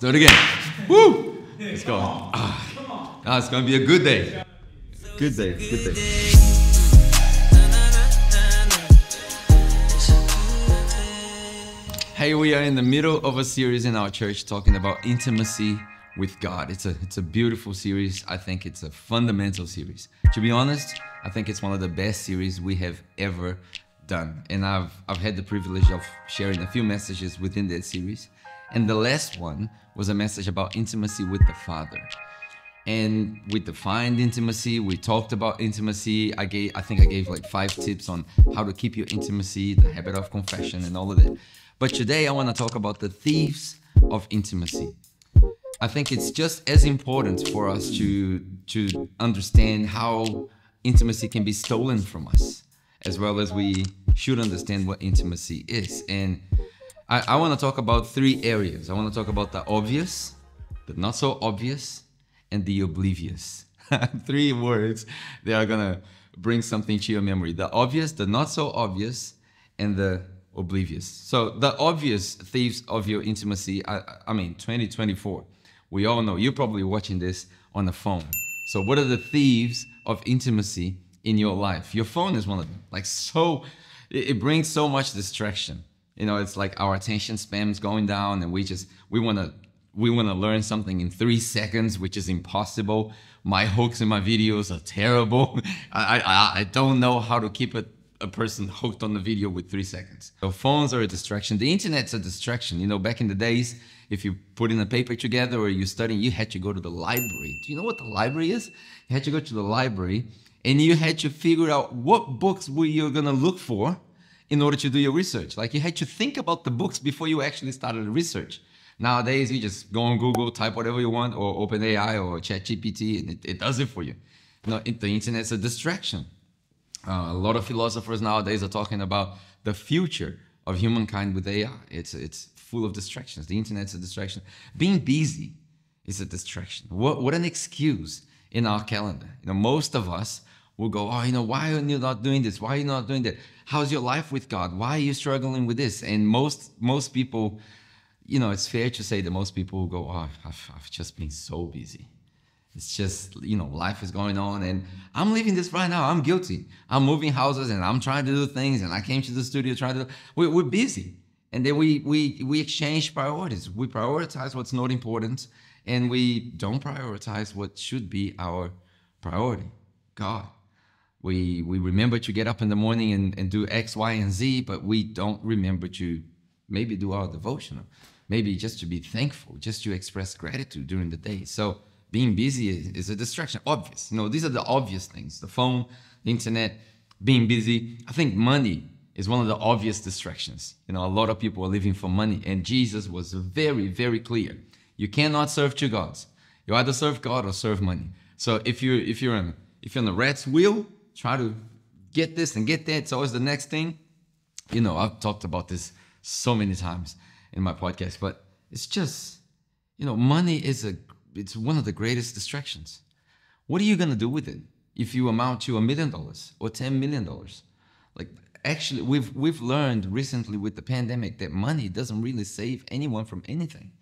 Let's do it again. Woo! Let's go. Ah, it's gonna be a good day. Good day. Good day. Hey, we are in the middle of a series in our church talking about intimacy with God. It's a it's a beautiful series. I think it's a fundamental series. To be honest, I think it's one of the best series we have ever done. And I've I've had the privilege of sharing a few messages within that series. And the last one was a message about intimacy with the Father. And we defined intimacy, we talked about intimacy. I gave I think I gave like five tips on how to keep your intimacy, the habit of confession and all of that. But today I want to talk about the thieves of intimacy. I think it's just as important for us to to understand how intimacy can be stolen from us, as well as we should understand what intimacy is. And I, I want to talk about three areas. I want to talk about the obvious, the not so obvious, and the oblivious. three words that are gonna bring something to your memory: the obvious, the not so obvious, and the oblivious. So the obvious thieves of your intimacy, I, I mean, 2024, we all know, you're probably watching this on the phone. So what are the thieves of intimacy in your life? Your phone is one of them. Like so, it brings so much distraction. You know, it's like our attention span's going down and we just, we want to, we want to learn something in three seconds, which is impossible. My hooks in my videos are terrible. I, I, I don't know how to keep it a person hooked on the video with three seconds. So phones are a distraction. The internet's a distraction. You know, back in the days, if you put in a paper together or you're studying, you had to go to the library. Do you know what the library is? You had to go to the library and you had to figure out what books were you gonna look for in order to do your research. Like you had to think about the books before you actually started the research. Nowadays, you just go on Google, type whatever you want, or OpenAI or ChatGPT, and it, it does it for you. Know, the internet's a distraction. Uh, a lot of philosophers nowadays are talking about the future of humankind with AI. It's it's full of distractions. The internet's a distraction. Being busy is a distraction. What what an excuse in our calendar. You know, most of us will go, oh, you know, why are you not doing this? Why are you not doing that? How's your life with God? Why are you struggling with this? And most most people, you know, it's fair to say that most people will go, oh, I've, I've just been so busy. It's just, you know, life is going on and I'm living this right now. I'm guilty. I'm moving houses and I'm trying to do things and I came to the studio trying to, we're, we're busy. And then we, we, we exchange priorities. We prioritize what's not important and we don't prioritize what should be our priority, God. We, we remember to get up in the morning and, and do X, Y, and Z, but we don't remember to maybe do our devotional, maybe just to be thankful, just to express gratitude during the day. So being busy is, a distraction. Obvious. You know, these are the obvious things. The phone, the internet, being busy. I think money is one of the obvious distractions. You know, a lot of people are living for money. And Jesus was very, very clear. You cannot serve two gods. You either serve God or serve money. So if you're if you're in if you're on the rat's wheel, try to get this and get that. It's always the next thing. You know, I've talked about this so many times in my podcast, but it's just, you know, money is a it's one of the greatest distractions. What are you going to do with it if you amount to a million dollars or 10 million dollars? Like actually we've we've learned recently with the pandemic that money doesn't really save anyone from anything.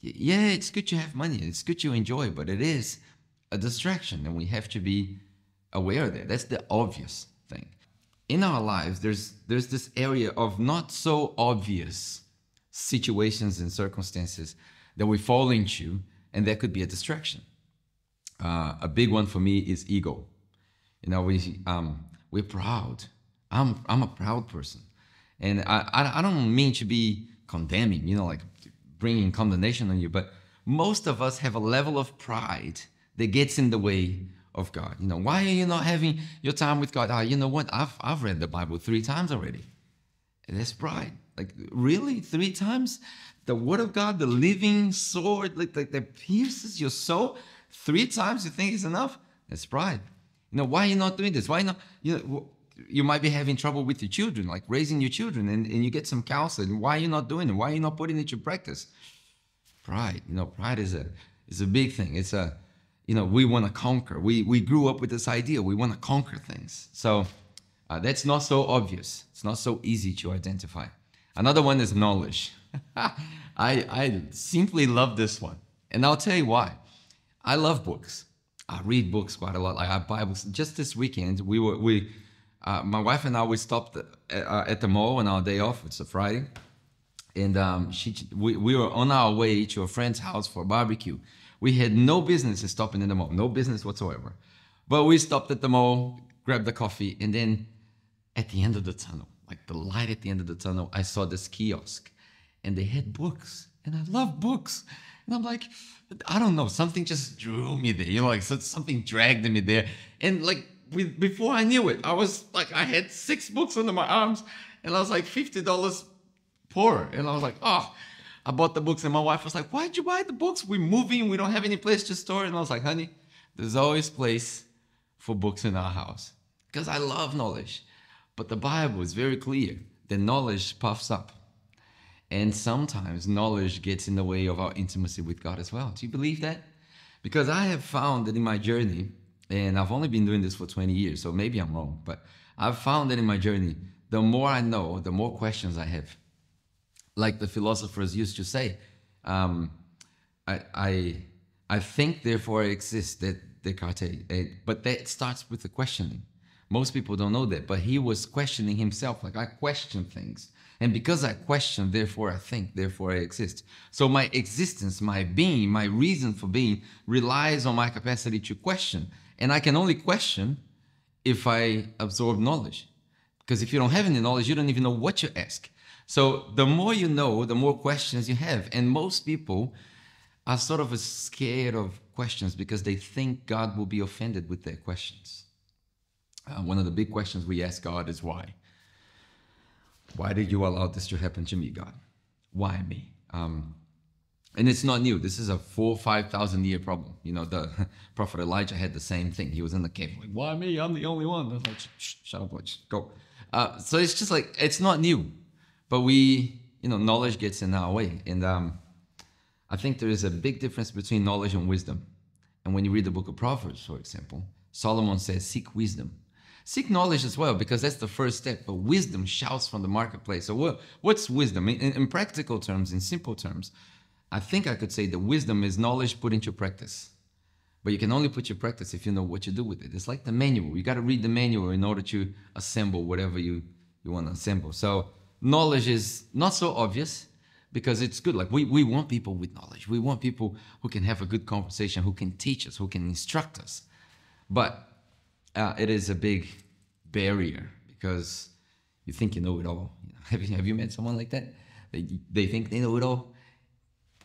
Yeah, it's good to have money. It's good to enjoy, but it is a distraction and we have to be aware of that. That's the obvious thing. In our lives, there's there's this area of not so obvious situations and circumstances that we fall into and that could be a distraction. Uh, a big one for me is ego. You know, we um, we're proud. I'm I'm a proud person, and I, I I don't mean to be condemning. You know, like bringing condemnation on you, but most of us have a level of pride that gets in the way of God. You know, why are you not having your time with God? Ah, you know what? I've I've read the Bible three times already. And that's pride. Like really, three times? the word of God, the living sword, like, like that pierces your soul three times, you think it's enough? That's pride. You know, why are you not doing this? Why not? You know, you might be having trouble with your children, like raising your children, and, and you get some counseling. Why are you not doing it? Why are you not putting it to practice? Pride. You know, pride is a is a big thing. It's a, you know, we want to conquer. We we grew up with this idea. We want to conquer things. So uh, that's not so obvious. It's not so easy to identify. Another one is knowledge. I, I simply love this one. And I'll tell you why. I love books. I read books quite a lot. Like I books. Just this weekend, we were we, uh, my wife and I, we stopped at, uh, at the mall on our day off. It's a Friday, and um, she we, we were on our way to a friend's house for barbecue. We had no business stopping in the mall, no business whatsoever. But we stopped at the mall, grabbed the coffee, and then at the end of the tunnel, like the light at the end of the tunnel, I saw this kiosk, and they had books, and I love books. And I'm like, I don't know, something just drew me there. You know, like something dragged me there. And like with, before I knew it, I was like, I had six books under my arms, and I was like fifty dollars poor. And I was like, oh, I bought the books, and my wife was like, why'd you buy the books? We're moving, we don't have any place to store. And I was like, honey, there's always place for books in our house because I love knowledge. But the Bible is very clear that knowledge puffs up. And sometimes knowledge gets in the way of our intimacy with God as well. Do you believe that? Because I have found that in my journey, and I've only been doing this for 20 years, so maybe I'm wrong, but I've found that in my journey, the more I know, the more questions I have. Like the philosophers used to say, um, I, I, I think, therefore I exist, that Descartes. Eh, but that starts with the questioning. Most people don't know that, but he was questioning himself. Like, I question things. And because I question, therefore I think, therefore I exist. So my existence, my being, my reason for being relies on my capacity to question. And I can only question if I absorb knowledge. Because if you don't have any knowledge, you don't even know what to ask. So the more you know, the more questions you have. And most people are sort of scared of questions because they think God will be offended with their questions. Uh, one of the big questions we ask God is why? Why did you allow this to happen to me, God? Why me? Um, and it's not new. This is a four, five thousand year problem. You know, the prophet Elijah had the same thing. He was in the cave, like, why me? I'm the only one. I was like, shut up, watch, go. Uh, so it's just like it's not new, but we, you know, knowledge gets in our way, and um, I think there is a big difference between knowledge and wisdom. And when you read the book of Proverbs, for example, Solomon says, seek wisdom. Seek knowledge as well, because that's the first step. But wisdom shouts from the marketplace. So, what, what's wisdom? In, in, practical terms, in simple terms, I think I could say that wisdom is knowledge put into practice. But you can only put your practice if you know what you do with it. It's like the manual. You got to read the manual in order to assemble whatever you, you want to assemble. So, knowledge is not so obvious because it's good. Like we, we want people with knowledge. We want people who can have a good conversation, who can teach us, who can instruct us. But uh, it is a big barrier because you think you know it all. Have you have you met someone like that? They they think they know it all.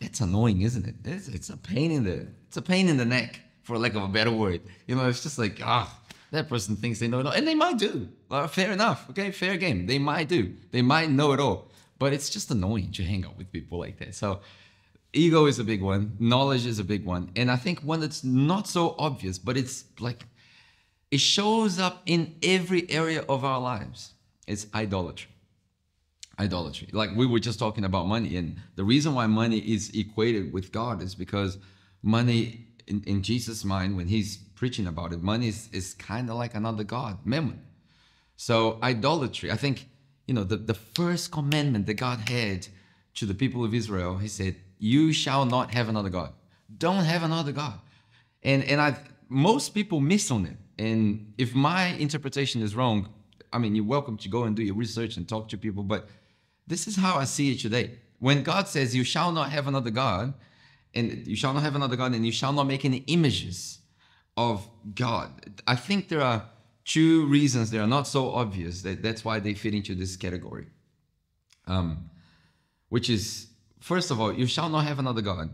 It's annoying, isn't it? It's, it's a pain in the it's a pain in the neck, for lack of a better word. You know, it's just like ah, that person thinks they know it all, and they might do. Well, fair enough. Okay, fair game. They might do. They might know it all, but it's just annoying to hang out with people like that. So ego is a big one knowledge is a big one and i think one that's not so obvious but it's like it shows up in every area of our lives. It's idolatry. Idolatry. Like we were just talking about money. And the reason why money is equated with God is because money, in, in Jesus' mind, when he's preaching about it, money is, is kind of like another God, mammon. So idolatry, I think, you know, the, the first commandment that God had to the people of Israel, he said, you shall not have another God. Don't have another God. And, and I, most people miss on it. And if my interpretation is wrong, I mean, you're welcome to go and do your research and talk to people, but this is how I see it today. When God says, You shall not have another God, and you shall not have another God, and you shall not make any images of God, I think there are two reasons that are not so obvious that that's why they fit into this category. Um, which is, first of all, you shall not have another God,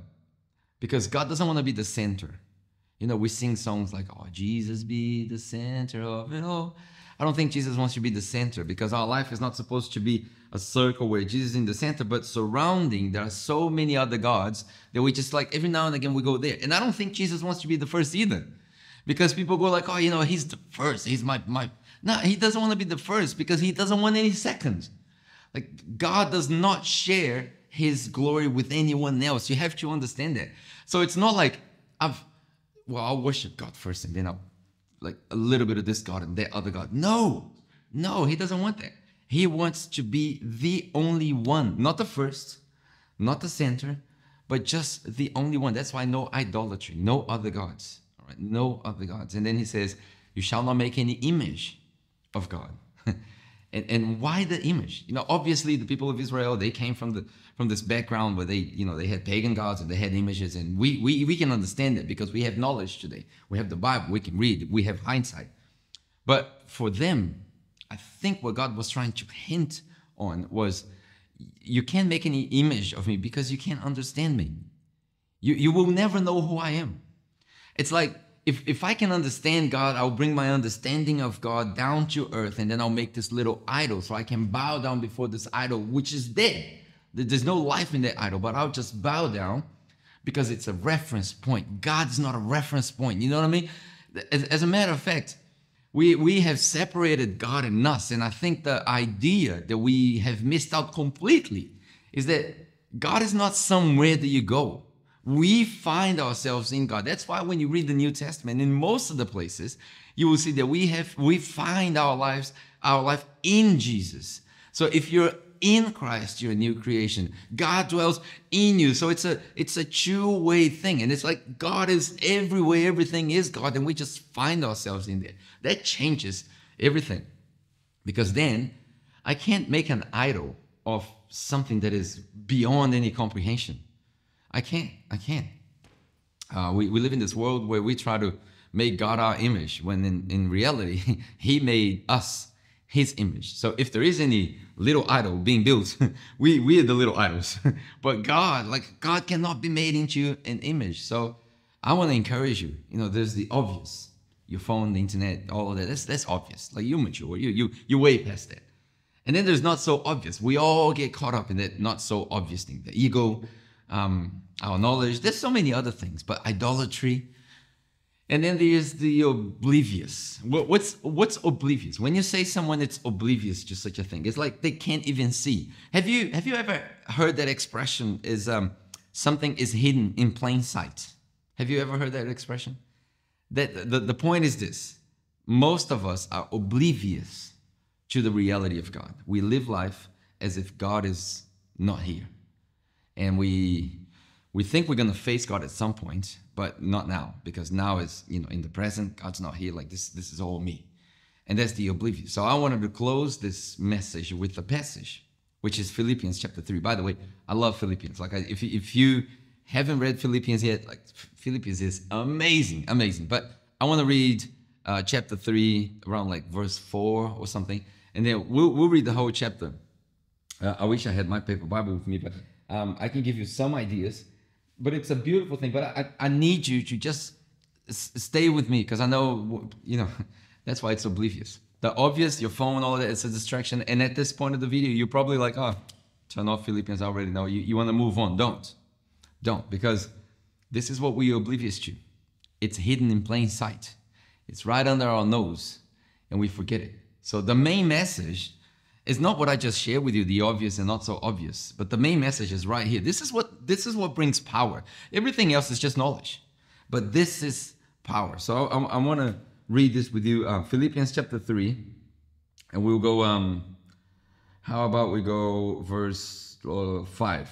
because God doesn't want to be the center you know, we sing songs like, oh, Jesus be the center of it all. I don't think Jesus wants to be the center because our life is not supposed to be a circle where Jesus is in the center, but surrounding, there are so many other gods that we just like every now and again we go there. And I don't think Jesus wants to be the first either. Because people go like, oh, you know, he's the first. He's my my no, he doesn't want to be the first because he doesn't want any seconds. Like God does not share his glory with anyone else. You have to understand that. So it's not like I've well, I'll worship God first and then I'll like a little bit of this God and that other God. No, no, he doesn't want that. He wants to be the only one, not the first, not the center, but just the only one. That's why no idolatry, no other gods, right? no other gods. And then he says, You shall not make any image of God. and, and why the image? You know, obviously the people of Israel, they came from the from this background where they, you know, they had pagan gods and they had images, and we we, we can understand it because we have knowledge today. We have the Bible, we can read, we have hindsight. But for them, I think what God was trying to hint on was you can't make any image of me because you can't understand me. You, you will never know who I am. It's like if, if I can understand God, I'll bring my understanding of God down to earth and then I'll make this little idol so I can bow down before this idol, which is dead. There's no life in that idol, but I'll just bow down because it's a reference point. God's not a reference point. You know what I mean? As, as a matter of fact, we, we have separated God and us. And I think the idea that we have missed out completely is that God is not somewhere that you go. We find ourselves in God. That's why when you read the New Testament, in most of the places, you will see that we have we find our lives, our life in Jesus. So if you're in Christ, you're a new creation. God dwells in you. So it's a it's a two-way thing. And it's like God is everywhere, everything is God, and we just find ourselves in there. That changes everything. Because then I can't make an idol of something that is beyond any comprehension. I can't. I can't. Uh, we, we live in this world where we try to make God our image when in, in reality, He made us His image. So if there is any little idol being built, we, we are the little idols. but God, like God cannot be made into an image. So I want to encourage you. You know, there's the obvious your phone, the internet, all of that. That's that's obvious. Like you're mature, you you you way past that. And then there's not so obvious. We all get caught up in that not so obvious thing. The ego, um, our knowledge. There's so many other things, but idolatry. And then there's the oblivious. What's what's oblivious? When you say someone it's oblivious to such a thing, it's like they can't even see. Have you have you ever heard that expression? Is um, something is hidden in plain sight? Have you ever heard that expression? that the, the point is this most of us are oblivious to the reality of God. We live life as if God is not here. And we we think we're gonna face God at some point, but not now, because now is you know in the present, God's not here. Like this, this is all me. And that's the oblivion So I wanted to close this message with a passage, which is Philippians chapter 3. By the way, I love Philippians. Like if, if you haven't read Philippians yet, like Philippians is amazing, amazing. But I want to read uh, chapter three, around like verse four or something, and then we'll, we'll read the whole chapter. Uh, I wish I had my paper Bible with me, but um, I can give you some ideas. But it's a beautiful thing. But I, I need you to just stay with me because I know, you know, that's why it's oblivious. The obvious, your phone, all that, it's a distraction. And at this point of the video, you're probably like, oh, turn off Philippians. I already know. You, you want to move on. Don't. Don't, because this is what we are oblivious to. It's hidden in plain sight. It's right under our nose, and we forget it. So the main message is not what I just shared with you, the obvious and not so obvious, but the main message is right here. This is what this is what brings power. Everything else is just knowledge, but this is power. So I, I want to read this with you, uh, Philippians chapter three, and we'll go. Um, how about we go verse uh, five?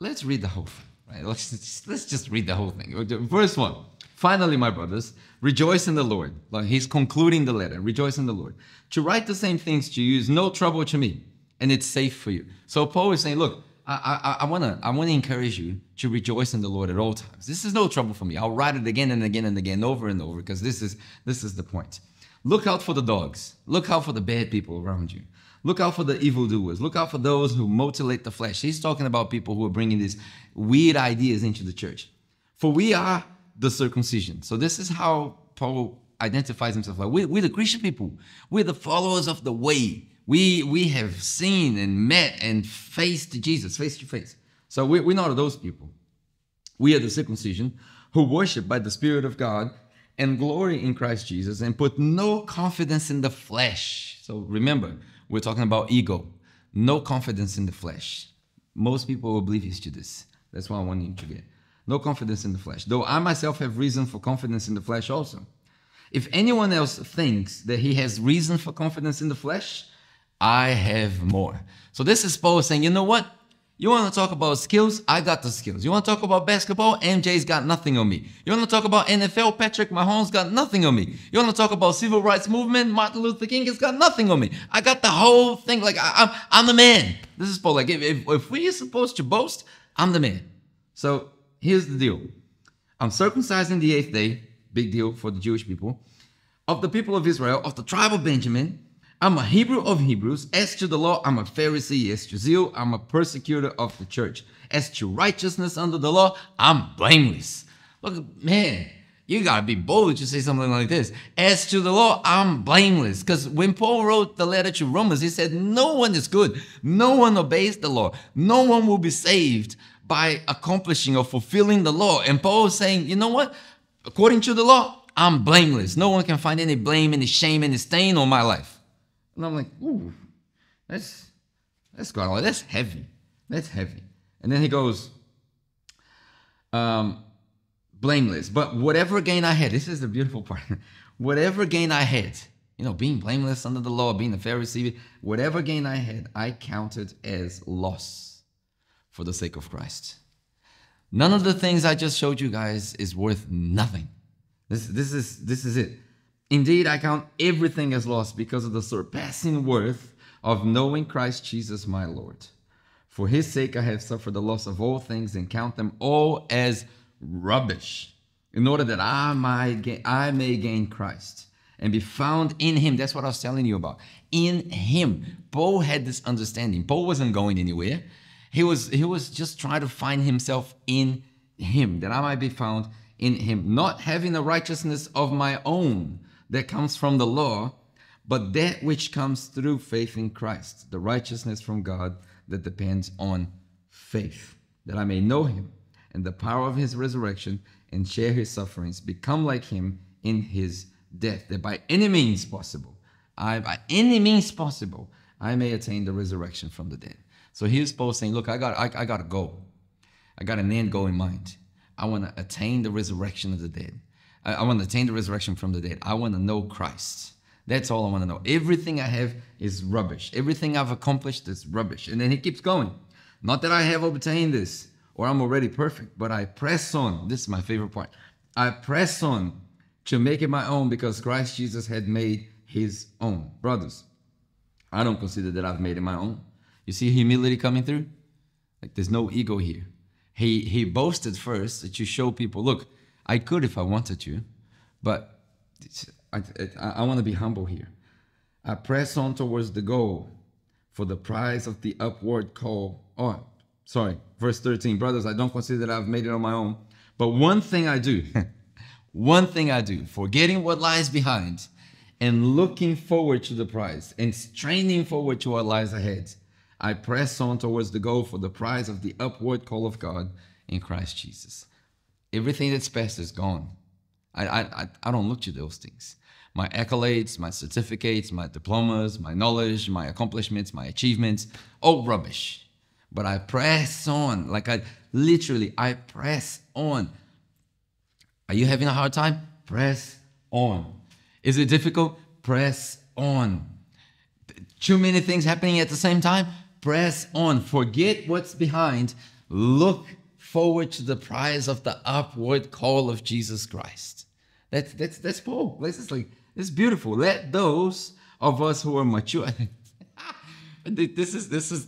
let's read the whole thing. Right? Let's just, let's just read the whole thing. Verse one. Finally, my brothers, rejoice in the Lord. Like he's concluding the letter. Rejoice in the Lord. To write the same things to you is no trouble to me, and it's safe for you. So Paul is saying, look, I, I, I wanna I wanna encourage you to rejoice in the Lord at all times. This is no trouble for me. I'll write it again and again and again, over and over, because this is this is the point. Look out for the dogs. Look out for the bad people around you. Look out for the evildoers. Look out for those who mutilate the flesh. He's talking about people who are bringing these weird ideas into the church. For we are the circumcision. So this is how Paul identifies himself. Like we're, we're the Christian people. We're the followers of the way. We we have seen and met and faced Jesus face to face. So we're, we're not those people. We are the circumcision who worship by the Spirit of God and glory in Christ Jesus and put no confidence in the flesh. So remember, we're talking about ego, no confidence in the flesh. Most people are oblivious to this. That's why I want you to get. No confidence in the flesh. Though I myself have reason for confidence in the flesh also. If anyone else thinks that he has reason for confidence in the flesh, I have more. So this is Paul saying, you know what? You want to talk about skills? I got the skills. You want to talk about basketball? MJ's got nothing on me. You want to talk about NFL? Patrick Mahomes got nothing on me. You want to talk about civil rights movement? Martin Luther King has got nothing on me. I got the whole thing. Like I, am I'm, I'm the man. This is Paul. Like if, if, if we are supposed to boast, I'm the man. So here's the deal. I'm circumcised in the eighth day. Big deal for the Jewish people. Of the people of Israel, of the tribe of Benjamin, I'm a Hebrew of Hebrews. As to the law, I'm a Pharisee. As to zeal, I'm a persecutor of the church. As to righteousness under the law, I'm blameless. Look, man, you gotta be bold to say something like this. As to the law, I'm blameless. Because when Paul wrote the letter to Romans, he said, No one is good. No one obeys the law. No one will be saved by accomplishing or fulfilling the law. And Paul is saying, You know what? According to the law, I'm blameless. No one can find any blame, any shame, any stain on my life. And I'm like, ooh, that's that's got that's heavy. That's heavy. And then he goes, um, blameless. But whatever gain I had, this is the beautiful part. whatever gain I had, you know, being blameless under the law, being a Pharisee, whatever gain I had, I counted as loss for the sake of Christ. None of the things I just showed you guys is worth nothing. This, this is this is it. Indeed, I count everything as lost because of the surpassing worth of knowing Christ Jesus my Lord. For his sake, I have suffered the loss of all things and count them all as rubbish, in order that I might gain, I may gain Christ and be found in him. That's what I was telling you about. In him. Paul had this understanding. Paul wasn't going anywhere. He was he was just trying to find himself in him, that I might be found in him, not having a righteousness of my own that comes from the law, but that which comes through faith in Christ, the righteousness from God that depends on faith, that I may know him and the power of his resurrection and share his sufferings, become like him in his death, that by any means possible, I by any means possible, I may attain the resurrection from the dead. So here's Paul saying, Look, I got I, I got a goal. I got an end goal in mind. I want to attain the resurrection of the dead. I, I want to attain the resurrection from the dead. I want to know Christ. That's all I want to know. Everything I have is rubbish. Everything I've accomplished is rubbish. And then he keeps going. Not that I have obtained this or I'm already perfect, but I press on. This is my favorite part. I press on to make it my own because Christ Jesus had made his own. Brothers, I don't consider that I've made it my own. You see humility coming through? Like there's no ego here. He he boasted first that you show people, look, I could if I wanted to, but I, I, I want to be humble here. I press on towards the goal for the prize of the upward call. Oh, sorry, verse 13. Brothers, I don't consider that I've made it on my own, but one thing I do, one thing I do, forgetting what lies behind and looking forward to the prize and straining forward to what lies ahead, I press on towards the goal for the prize of the upward call of God in Christ Jesus everything that's past is gone. I, I, I don't look to those things. My accolades, my certificates, my diplomas, my knowledge, my accomplishments, my achievements, all rubbish. But I press on. Like I literally, I press on. Are you having a hard time? Press on. Is it difficult? Press on. Too many things happening at the same time? Press on. Forget what's behind. Look forward to the prize of the upward call of Jesus Christ. That's that's that's Paul. This is like it's beautiful. Let those of us who are mature. this is this is.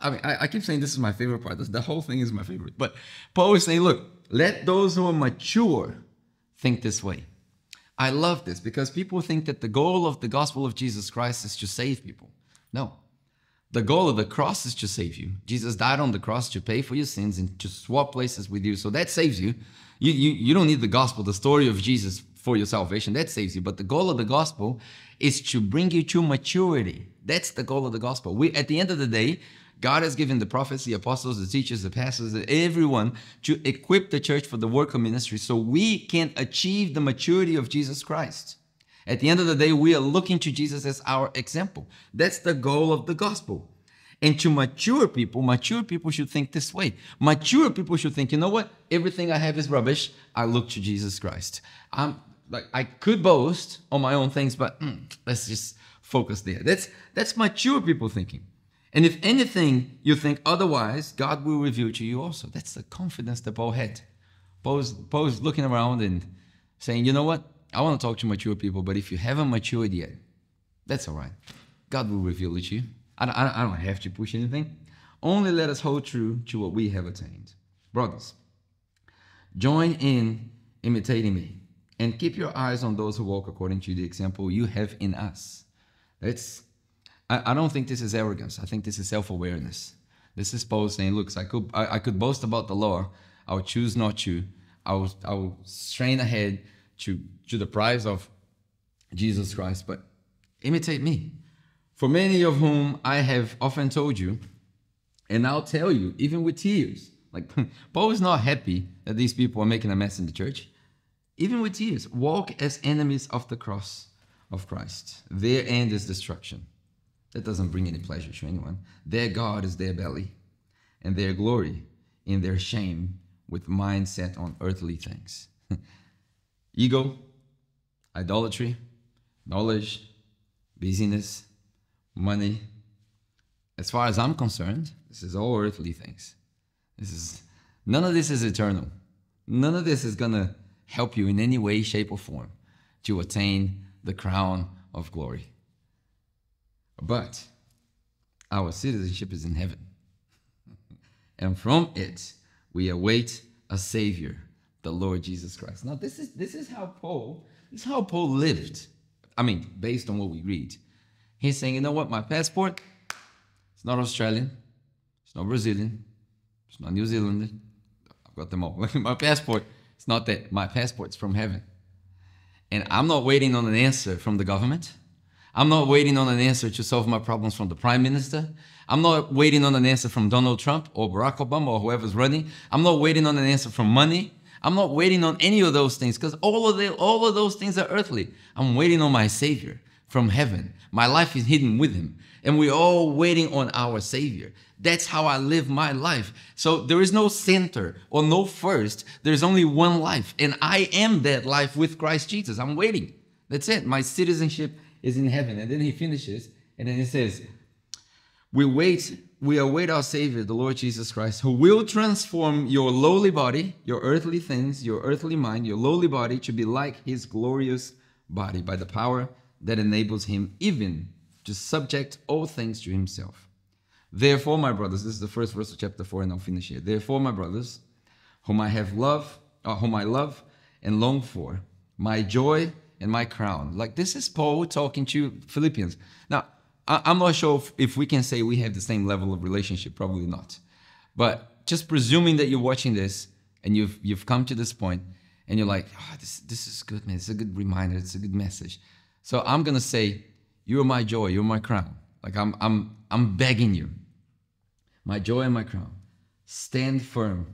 I mean, I, I, keep saying this is my favorite part. This, the whole thing is my favorite. But Paul is saying, look, let those who are mature think this way. I love this because people think that the goal of the gospel of Jesus Christ is to save people. No, the goal of the cross is to save you. Jesus died on the cross to pay for your sins and to swap places with you. So that saves you. You, you, you don't need the gospel, the story of Jesus for your salvation. That saves you. But the goal of the gospel is to bring you to maturity. That's the goal of the gospel. We, at the end of the day, God has given the prophets, the apostles, the teachers, the pastors, everyone to equip the church for the work of ministry so we can achieve the maturity of Jesus Christ. At the end of the day, we are looking to Jesus as our example. That's the goal of the gospel. And to mature people, mature people should think this way. Mature people should think, you know what? Everything I have is rubbish. I look to Jesus Christ. I'm like I could boast on my own things, but mm, let's just focus there. That's that's mature people thinking. And if anything you think otherwise, God will reveal to you also. That's the confidence that Paul had. Paul's, Paul's looking around and saying, you know what? I want to talk to mature people, but if you haven't matured yet, that's all right. God will reveal it to you. I don't, I don't have to push anything. Only let us hold true to what we have attained. Brothers, join in imitating me and keep your eyes on those who walk according to the example you have in us. That's I, I don't think this is arrogance. I think this is self-awareness. This is Paul saying, look, I could I, I could boast about the law. I would choose not to. I will I will strain ahead to to the prize of Jesus Christ, but imitate me. For many of whom I have often told you, and I'll tell you, even with tears. Like Paul is not happy that these people are making a mess in the church. Even with tears, walk as enemies of the cross of Christ. Their end is destruction. That doesn't bring any pleasure to anyone. Their God is their belly, and their glory in their shame with mind set on earthly things. Ego, idolatry, knowledge, busyness, money. As far as I'm concerned, this is all earthly things. This is none of this is eternal. None of this is gonna help you in any way, shape, or form to attain the crown of glory. But our citizenship is in heaven. and from it we await a savior, the Lord Jesus Christ. Now this is this is how Paul, this is how Paul lived. I mean, based on what we read. He's saying, you know what, my passport, it's not Australian, it's not Brazilian, it's not New Zealand. I've got them all. my passport, it's not that. My passport's from heaven. And I'm not waiting on an answer from the government. I'm not waiting on an answer to solve my problems from the prime minister. I'm not waiting on an answer from Donald Trump or Barack Obama or whoever's running. I'm not waiting on an answer from money. I'm not waiting on any of those things because all of the, all of those things are earthly. I'm waiting on my Savior from heaven. My life is hidden with Him, and we're all waiting on our Savior. That's how I live my life. So there is no center or no first. There's only one life, and I am that life with Christ Jesus. I'm waiting. That's it. My citizenship is in heaven. And then he finishes, and then he says, We wait, we await our Savior, the Lord Jesus Christ, who will transform your lowly body, your earthly things, your earthly mind, your lowly body to be like his glorious body by the power that enables him even to subject all things to himself. Therefore, my brothers, this is the first verse of chapter 4, and I'll finish here. Therefore, my brothers, whom I have love, uh, whom I love and long for, my joy and my crown. Like this is Paul talking to Philippians. Now, I, am not sure if, if we can say we have the same level of relationship. Probably not. But just presuming that you're watching this and you've you've come to this point and you're like, oh, this this is good, man. It's a good reminder. It's a good message. So I'm gonna say, you are my joy. You're my crown. Like I'm I'm I'm begging you, my joy and my crown. Stand firm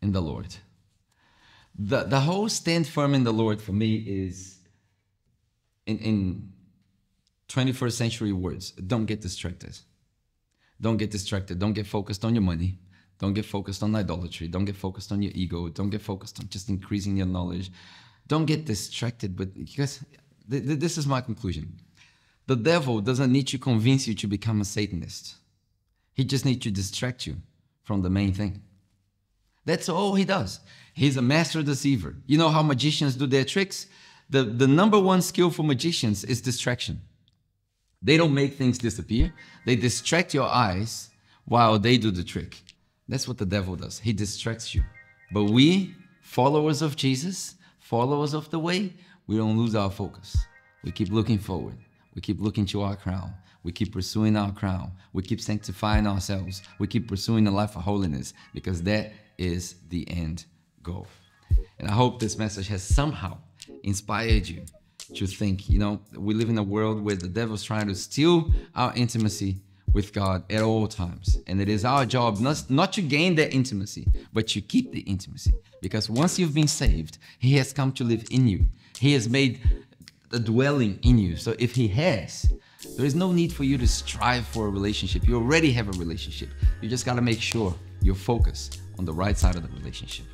in the Lord. The the whole stand firm in the Lord for me is in, in 21st century words, don't get distracted. Don't get distracted. Don't get focused on your money. Don't get focused on idolatry. Don't get focused on your ego. Don't get focused on just increasing your knowledge. Don't get distracted. But because th- th- this is my conclusion the devil doesn't need to convince you to become a Satanist, he just needs to distract you from the main thing. That's all he does. He's a master deceiver. You know how magicians do their tricks? the, the number one skill for magicians is distraction. They don't make things disappear. They distract your eyes while they do the trick. That's what the devil does. He distracts you. But we, followers of Jesus, followers of the way, we don't lose our focus. We keep looking forward. We keep looking to our crown. We keep pursuing our crown. We keep sanctifying ourselves. We keep pursuing the life of holiness because that is the end goal. And I hope this message has somehow inspired you to think, you know, we live in a world where the devil's trying to steal our intimacy with God at all times. And it is our job not, not to gain that intimacy, but to keep the intimacy. Because once you've been saved, He has come to live in you. He has made a dwelling in you. So if He has, there is no need for you to strive for a relationship. You already have a relationship. You just got to make sure you're focused on the right side of the relationship.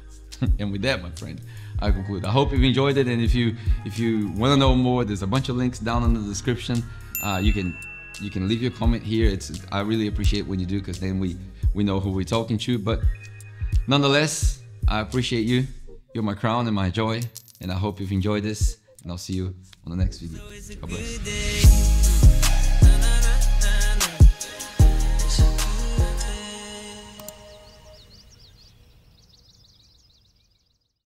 and with that, my friend, I conclude. I hope you've enjoyed it, and if you if you want to know more, there's a bunch of links down in the description. Uh, you can you can leave your comment here. It's I really appreciate when you do because then we we know who we're talking to. But nonetheless, I appreciate you. You're my crown and my joy, and I hope you've enjoyed this. And I'll see you on the next video. God bless.